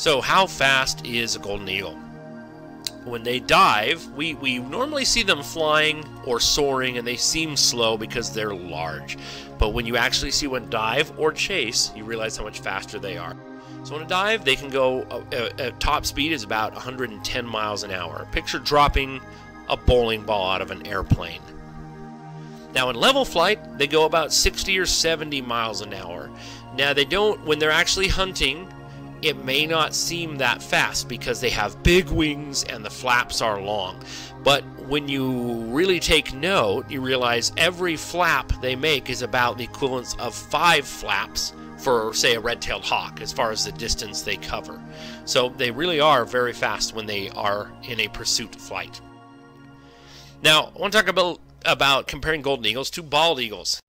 So, how fast is a golden eagle? When they dive, we, we normally see them flying or soaring, and they seem slow because they're large. But when you actually see one dive or chase, you realize how much faster they are. So, on a dive, they can go uh, at top speed is about 110 miles an hour. Picture dropping a bowling ball out of an airplane. Now, in level flight, they go about 60 or 70 miles an hour. Now, they don't, when they're actually hunting, it may not seem that fast because they have big wings and the flaps are long. But when you really take note, you realize every flap they make is about the equivalence of five flaps for, say, a red tailed hawk as far as the distance they cover. So they really are very fast when they are in a pursuit flight. Now, I want to talk about, about comparing golden eagles to bald eagles.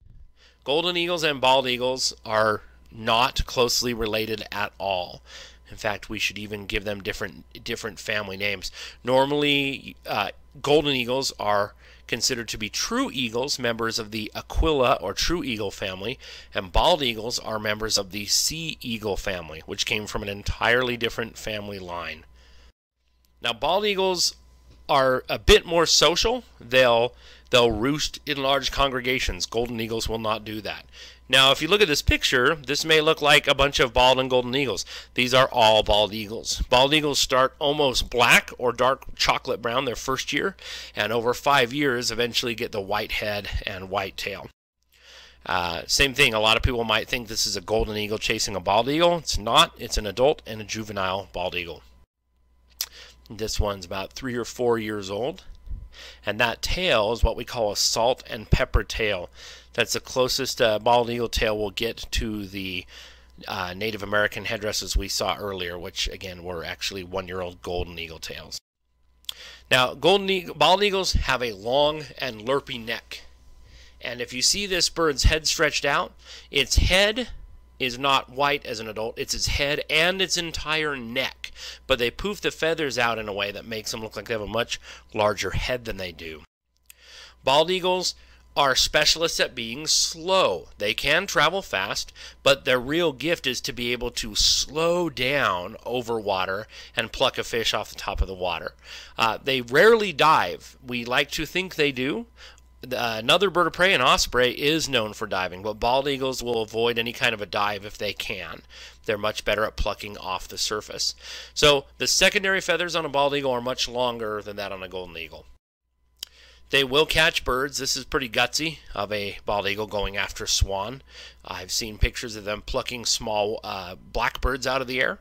Golden eagles and bald eagles are not closely related at all. In fact, we should even give them different different family names. Normally, uh, golden eagles are considered to be true eagles, members of the Aquila or true eagle family, and bald eagles are members of the sea eagle family, which came from an entirely different family line. Now, bald eagles are a bit more social. They'll they'll roost in large congregations. Golden eagles will not do that. Now, if you look at this picture, this may look like a bunch of bald and golden eagles. These are all bald eagles. Bald eagles start almost black or dark chocolate brown their first year, and over five years eventually get the white head and white tail. Uh, same thing, a lot of people might think this is a golden eagle chasing a bald eagle. It's not, it's an adult and a juvenile bald eagle. This one's about three or four years old. And that tail is what we call a salt and pepper tail. That's the closest uh, bald eagle tail will get to the uh, Native American headdresses we saw earlier, which again were actually one-year-old golden eagle tails. Now, golden bald eagles have a long and lurpy neck. And if you see this bird's head stretched out, its head is not white as an adult. It's its head and its entire neck. But they poof the feathers out in a way that makes them look like they have a much larger head than they do. Bald eagles are specialists at being slow. They can travel fast, but their real gift is to be able to slow down over water and pluck a fish off the top of the water. Uh, they rarely dive. We like to think they do. Uh, another bird of prey, an osprey, is known for diving, but bald eagles will avoid any kind of a dive if they can. They're much better at plucking off the surface. So the secondary feathers on a bald eagle are much longer than that on a golden eagle. They will catch birds. This is pretty gutsy of a bald eagle going after a swan. I've seen pictures of them plucking small uh, blackbirds out of the air.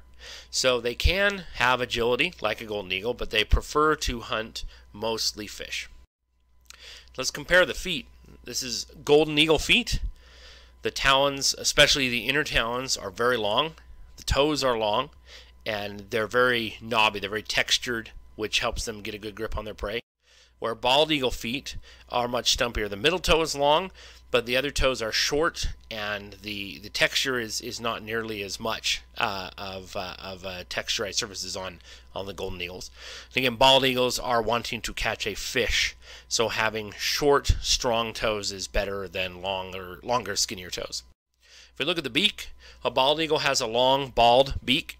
So they can have agility like a golden eagle, but they prefer to hunt mostly fish. Let's compare the feet. This is golden eagle feet. The talons, especially the inner talons, are very long. The toes are long, and they're very knobby. They're very textured, which helps them get a good grip on their prey where bald eagle feet are much stumpier. The middle toe is long, but the other toes are short, and the, the texture is, is not nearly as much uh, of, uh, of uh, texturized surfaces on, on the golden eagles. And again, bald eagles are wanting to catch a fish, so having short, strong toes is better than longer, longer, skinnier toes. If we look at the beak, a bald eagle has a long, bald beak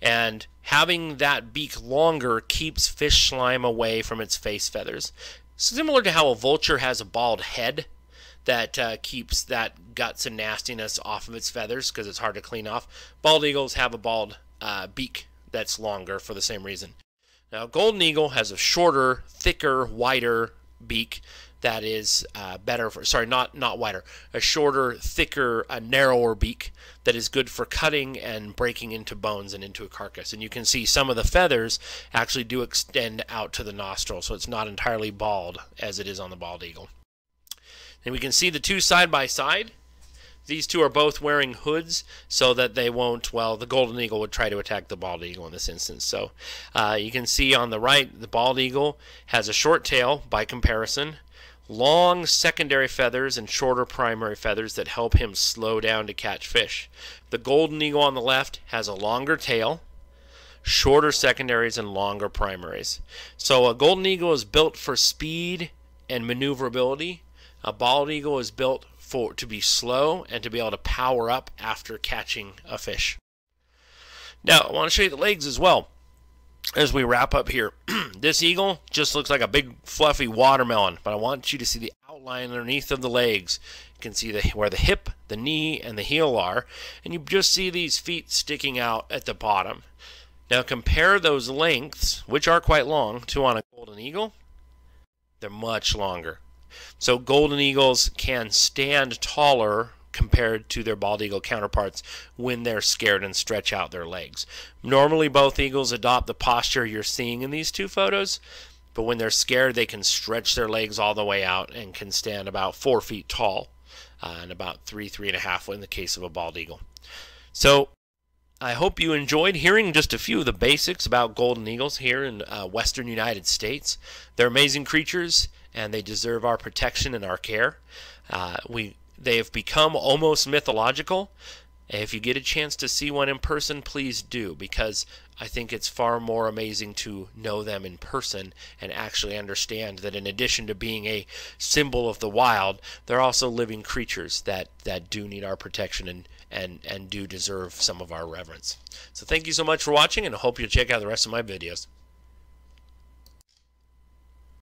and having that beak longer keeps fish slime away from its face feathers. Similar to how a vulture has a bald head that uh, keeps that guts and nastiness off of its feathers because it's hard to clean off. Bald eagles have a bald uh, beak that's longer for the same reason. Now, golden eagle has a shorter, thicker, wider beak that is uh, better for sorry not not wider a shorter thicker a narrower beak that is good for cutting and breaking into bones and into a carcass. And you can see some of the feathers actually do extend out to the nostril so it's not entirely bald as it is on the bald eagle. And we can see the two side by side. These two are both wearing hoods so that they won't, well, the golden eagle would try to attack the bald eagle in this instance. So uh, you can see on the right, the bald eagle has a short tail by comparison, long secondary feathers and shorter primary feathers that help him slow down to catch fish. The golden eagle on the left has a longer tail, shorter secondaries, and longer primaries. So a golden eagle is built for speed and maneuverability. A bald eagle is built for to be slow and to be able to power up after catching a fish. Now, I want to show you the legs as well as we wrap up here. this eagle just looks like a big fluffy watermelon, but I want you to see the outline underneath of the legs. You can see the, where the hip, the knee, and the heel are, and you just see these feet sticking out at the bottom. Now compare those lengths, which are quite long, to on a golden eagle. They're much longer. So golden eagles can stand taller compared to their bald eagle counterparts when they're scared and stretch out their legs. Normally, both eagles adopt the posture you're seeing in these two photos, but when they're scared, they can stretch their legs all the way out and can stand about four feet tall uh, and about three, three and a half in the case of a bald eagle. So, I hope you enjoyed hearing just a few of the basics about golden eagles here in uh, western United States. They're amazing creatures and they deserve our protection and our care. Uh, we they have become almost mythological. If you get a chance to see one in person, please do, because I think it's far more amazing to know them in person and actually understand that in addition to being a symbol of the wild, they're also living creatures that, that do need our protection and, and, and do deserve some of our reverence. So thank you so much for watching, and I hope you'll check out the rest of my videos.